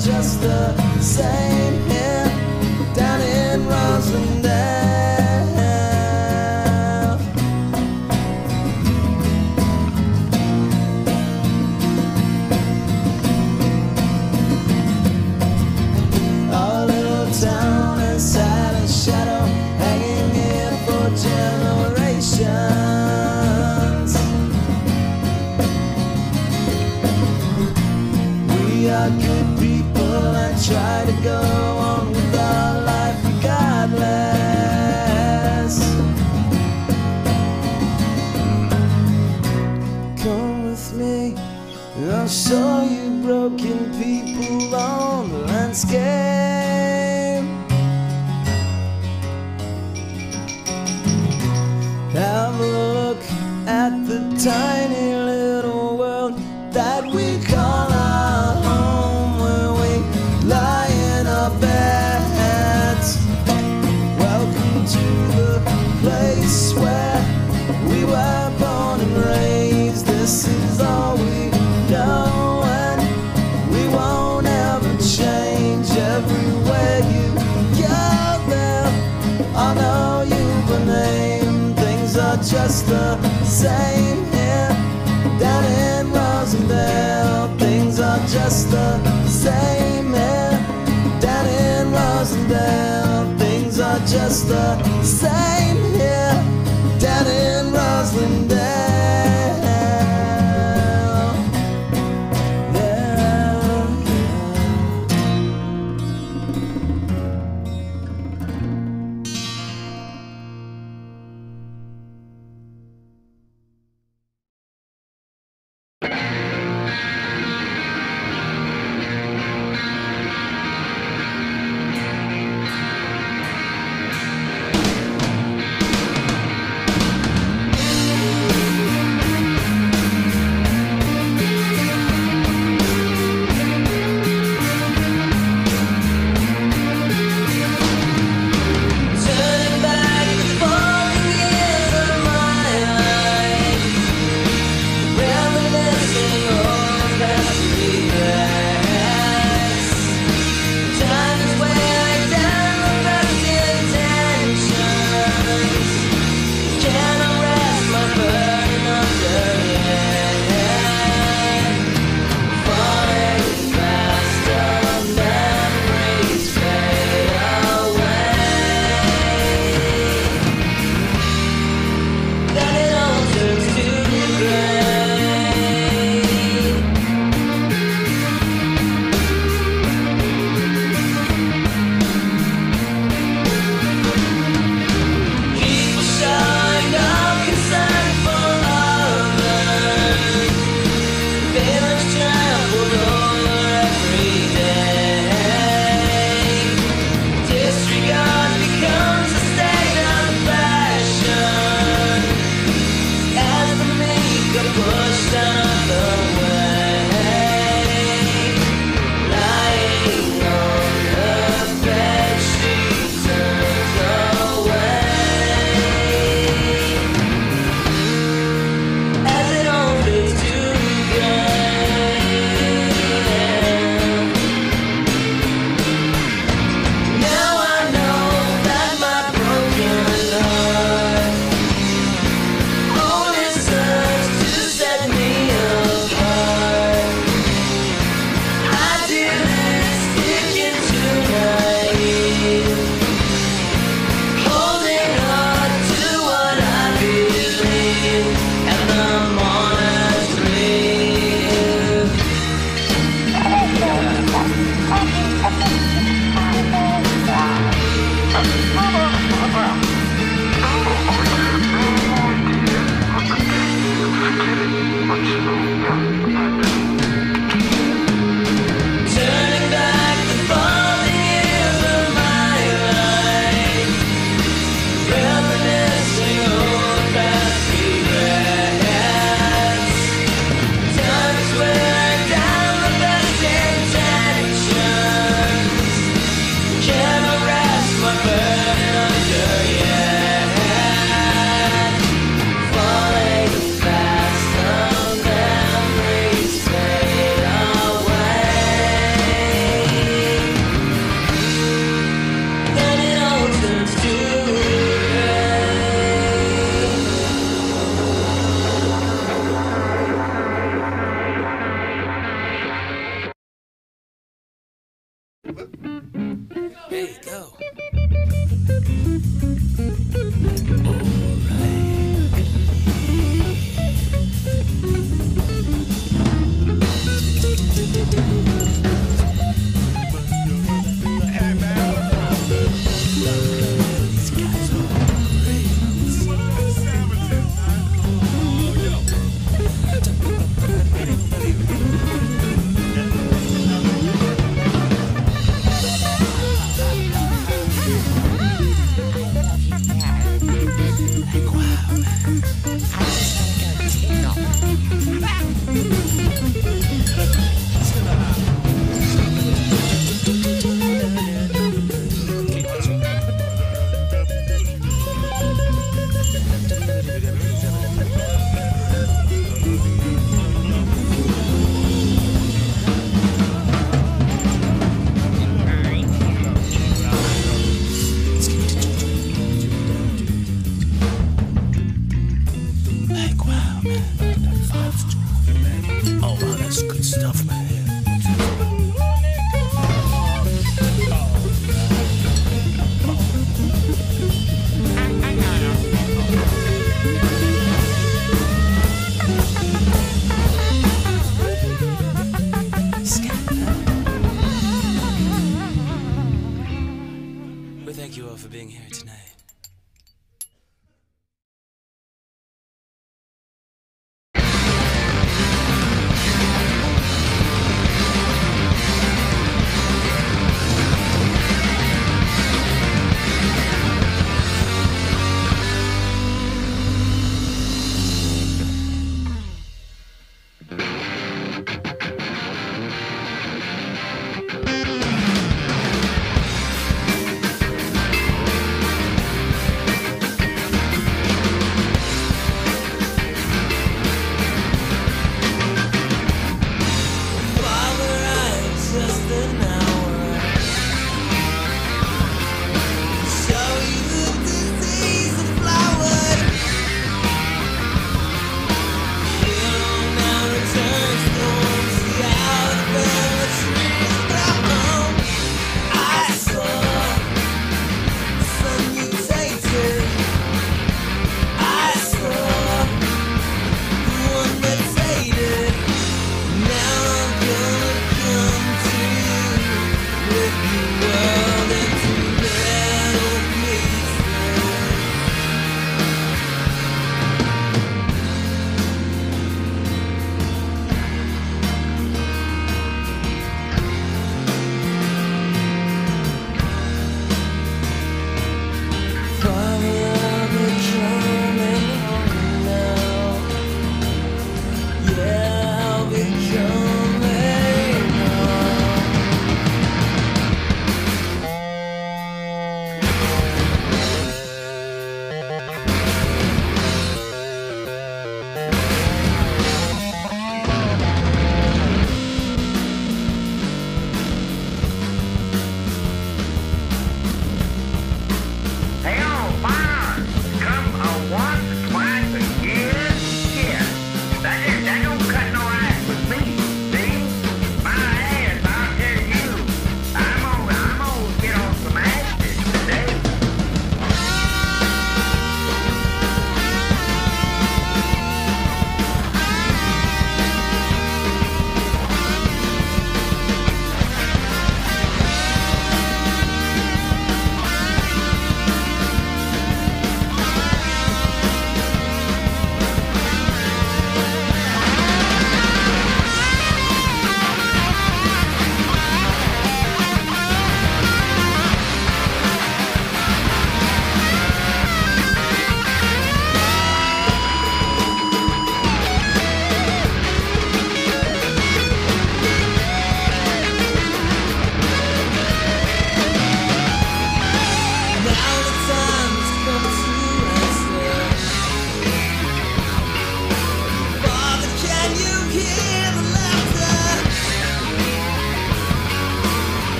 just the same. I'll show you broken people on the landscape. Have a look at the time.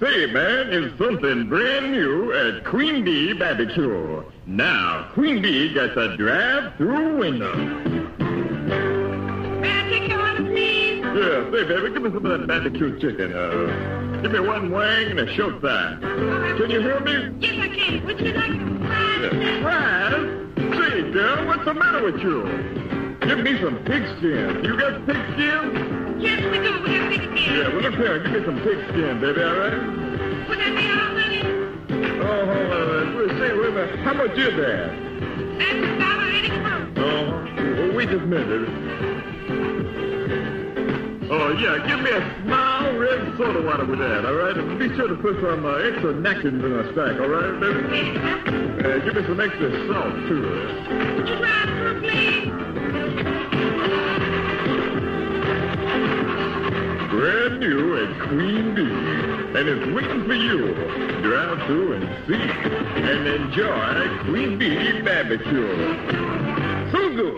Man, is something brand new at Queen Bee Barbecue. Now, Queen Bee got a drive-through window. May I take your please? Yeah, say, baby, give me some of that barbecue chicken. Uh, give me one wing and a short thigh. Can you hear me? Yes, I can. Would you like fries? Yeah. Fries? Say, girl, what's the matter with you? Give me some pigskin. You got pigskin? Yes, we do. We got pigskin. Yeah, well, look here. Give me some pigskin, baby, all right? Would that be all? Oh, hold on. Wait, say, wait a minute. How much is that? That's a dollar eighty-four. Oh, well, wait just a minute. Oh, yeah, give me a small red soda water with that, all right? And be sure to put some uh, extra napkins in a stack, all right, baby? Uh, give me some extra salt, too. Would you drive please? Brand new at Queen Bee. And it's waiting for you. Drive through and see. And enjoy Queen Bee Barbecue. So good.